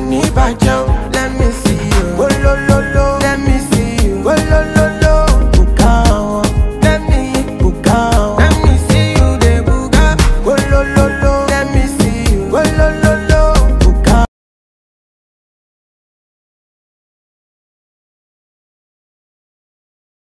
ní bàjẹ́ o.